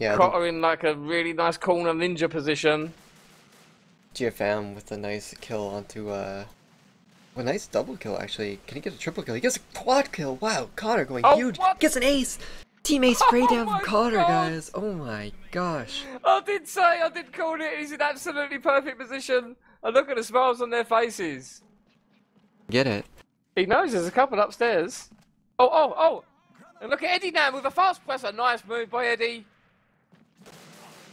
Yeah, the Cotter in like a really nice corner ninja position. GFM with a nice kill onto uh a nice double kill actually. Can he get a triple kill? He gets a quad kill. Wow, Cotter going Oh, huge. what? Gets an ace. Team ace spray Oh down my from Cotter, God. guys. Oh my gosh. I did say, I did call it. He's in absolutely perfect position. And look at the smiles on their faces. Get it. He knows there's a couple upstairs. Oh, oh, oh. And look at Eddie now with a fast presser. Nice move by Eddie.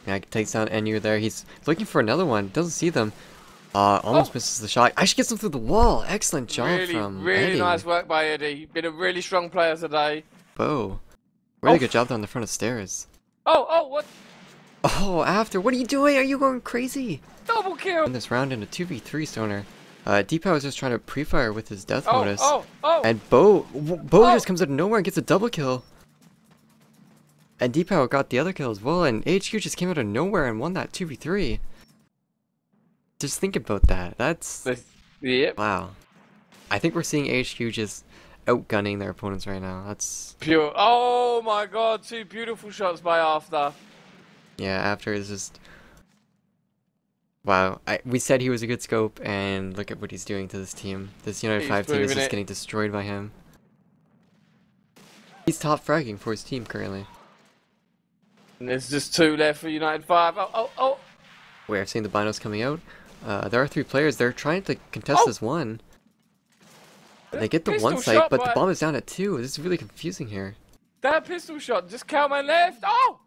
Yeah, takes down Enu there. He's looking for another one. Doesn't see them. Uh, almost Oh. misses the shot. Actually gets them through the wall. Excellent job really, from really Eddie. nice work by Eddie. Been a really strong player today. Bo. Really Oh. good job down the front of stairs. Oh, oh, what? Oh, after. What are you doing? Are you going crazy? Double kill. In this round in a 2v3 stoner, uh, Deepow was just trying to pre-fire with his death Oh, bonus. oh, oh. And Bo, Bo Oh. just comes out of nowhere and gets a double kill. And Deepow got the other kill as well, and HQ just came out of nowhere and won that 2v3. Just think about that. That's The- Yep. wow. I think we're seeing HQ just outgunning their opponents right now. That's Pure. Oh my god, two beautiful shots by After. yeah. After is just wow. I, we said he was a good scope, and look at what he's doing to this team. This United He's Five team is just it. getting destroyed by him. He's top fragging for his team currently. And there's just two left for United 5. Oh, oh, oh. We're seeing the binos coming out. Uh, there are three players. They're trying to contest Oh! this one. They get the one site, but the bomb is down at two. This is really confusing here. That pistol shot. Just count my left. Oh!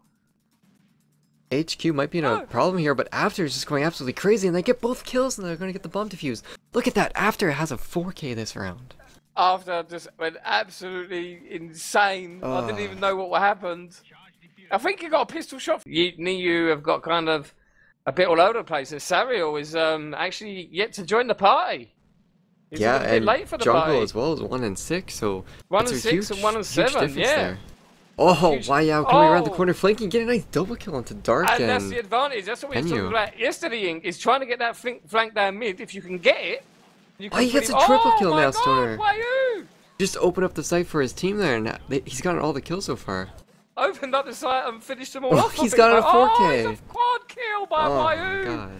HQ might be in a Oh. problem here, but After is just going absolutely crazy, and they get both kills, and they're going to get the bomb defused. Look at that! After has a 4K this round. After just went absolutely insane. I didn't even know what happened. I think you got a pistol shot. You, Niu have got kind of a bit all over the place. And Sario is um, actually yet to join the party. He's yeah, little bit and late for the Jungle party. as well is one and six, so One and six huge, and one and huge seven, difference yeah. there. Oh, Huge- wow, coming around the Oh. corner flanking, get a nice double kill onto Dark And and, that's the advantage. That's what we were talking you? about yesterday. Ink, Is trying to get that flank, flank down mid. If you can get it, you Oh, can he gets pretty- a triple oh, kill my now, God, Stoner. Why you? just open up the site for his team there, and that- they, he's gotten all the kills so far. Opened up the site and finished them all Oh, off. He's got like, at 4K. Oh, it's a quad kill by oh god.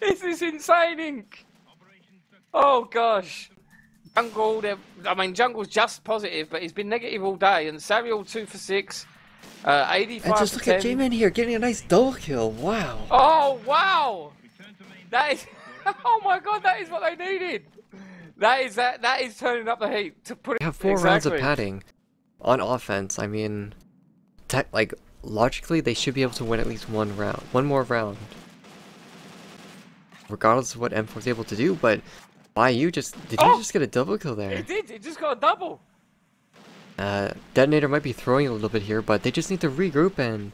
This is insane, Ink. Oh gosh. Jungle, I mean, Jungle's just positive, but he's been negative all day. And Samuel two for six, uh, eighty-five And just look 10. at J-Man here, getting a nice double kill, wow. Oh wow! That is. Oh my god, that is what they needed. That is that. That is turning up the heat to put it. Have four rounds of padding on offense. I mean, tech like logically, they should be able to win at least one round, one more round, regardless of what M4 is able to do. But why you just did you Oh! just get a double kill there? It did. It just got a double. Uh, Detonator might be throwing a little bit here, but they just need to regroup and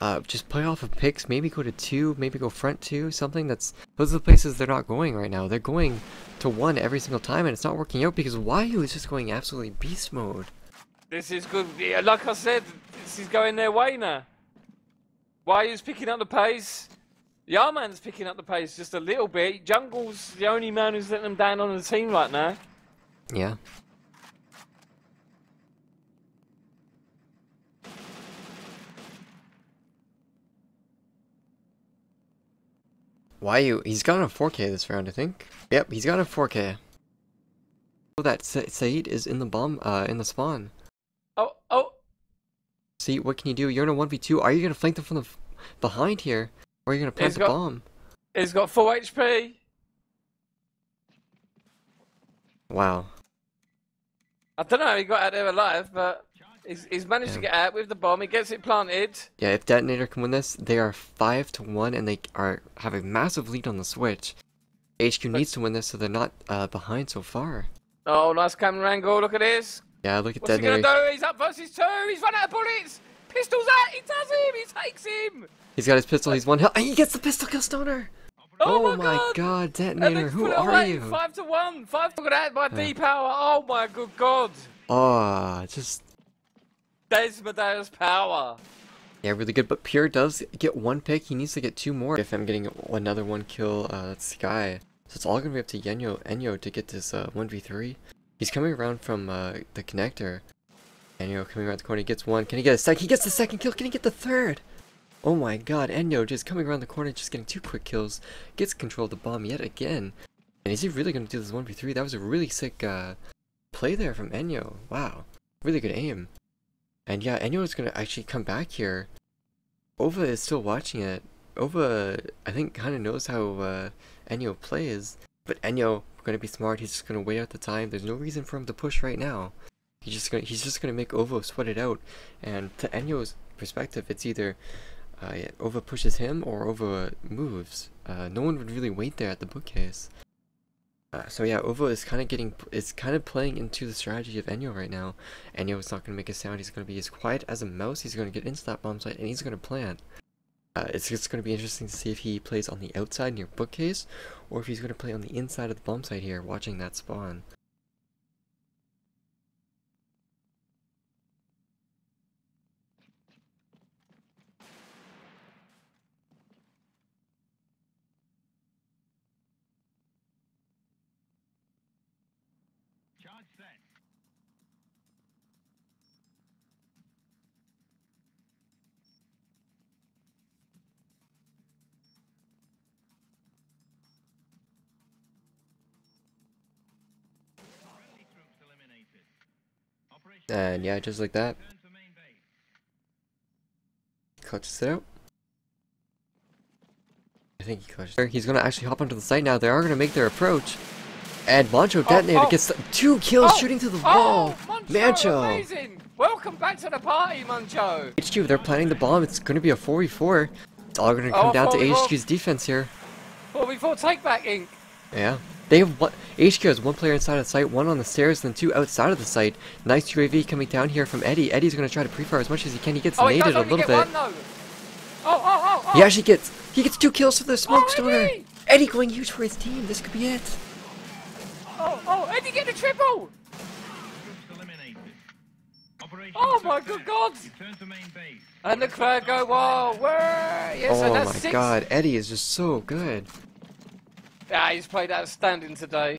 uh, just play off of picks. Maybe go to two, maybe go front two, something that's. Those are the places they're not going right now. They're going to one every single time, and it's not working out because Wyu is just going absolutely beast mode. This is good. Yeah, like I said, this is going their way now. Wayu's picking up the pace. Yarman's picking up the pace just a little bit. Jungle's the only man who's letting them down on the team right now. Yeah. Wyu, he's got a 4K this round, I think. Yep, he's got a 4K. Oh, that Sa- Said is in the bomb, uh, in the spawn. Oh, oh, See, what can you do? You're in a 1v2. Are you gonna flank them from the behind here? Or are you gonna plant He's the got- bomb? he's got full HP. Wow. I don't know how he got out there alive, but he's, he's managed to get out with the bomb. He gets it planted. Yeah, if Detonator can win this, they are 5 to 1 and they are have a massive lead on the switch. HQ needs to win this so they're not uh, behind so far. Oh, nice camera angle. Look at this. Yeah, look at What's he gonna do? He's up versus two. He's run out of bullets. Pistols out. He does him. He takes him. He's got his pistol, he's one health. and He gets the pistol kill stoner! Oh, my, god. And Detonator, who are away. you? Five to one. Five to that by Yeah. D power. Oh my good god. Oh, just Desmodeus power. yeah, really good. But Pure does get one pick. He needs to get two more. If I'm getting another one kill, uh, that's Sky. So it's all gonna be up to Yenyo Enyo to get this uh 1v3. He's coming around from uh the connector, Enyo coming around the corner, he gets one. Can he get a second? He gets the second kill. Can he get the third? Oh my god, Enyo just coming around the corner, just getting two quick kills. Gets control of the bomb yet again. And is he really going to do this 1v3? That was a really sick uh, play there from Enyo. Wow. Really good aim. And yeah, Enyo is going to actually come back here. Ova is still watching it. Ova, I think, kind of knows how uh, Enyo plays. But Enyo, to be smart. He's just going to wait out the time. There's no reason for him to push right now. He's just gonna he's just gonna make Ovo sweat it out. And to Enyo's perspective, it's either uh, Ova pushes him or Ova moves. Uh, no one would really wait there at the bookcase. Uh, so yeah, Ovo is kind of getting is kind of playing into the strategy of Enyo right now. Enyo is not gonna make a sound. He's gonna be as quiet as a mouse. He's gonna get into that bomb site and he's gonna plant. Uh, it's just going to be interesting to see if he plays on the outside near bookcase, or if he's going to play on the inside of the bomb site here, watching that spawn. Charge set. And yeah, just like that, return to main base. clutches it out. I think he clutches it. He's going to actually hop onto the site now. They are going to make their approach. And Mancho oh, detonator oh. gets two kills Oh, shooting to the oh, wall. Mancho! amazing! Welcome back to the party, Muncho! HQ, they're planning the bomb. It's going to be a 4v4. It's all going to come Oh, down to 4v4. HQ's defense here. Well, before take back, Ink. Yeah. They have one. HQ has one player inside of the site, one on the stairs, and then two outside of the site. Nice UAV coming down here from Eddie. Eddie's going to try to pre-fire as much as he can. He gets Oh, naded a oh, little get bit. one. Oh, oh, oh, oh! He actually gets he gets two kills for the smoke Oh, stoner. Eddie! Going huge for his team. This could be it. Oh, oh, Eddie get a triple! Troops eliminated. Operation Oh my good God! Return to main base. And the crowd go, whoa, where? Yes, oh my six. god, Eddie is just so good. Yeah, he's played outstanding today.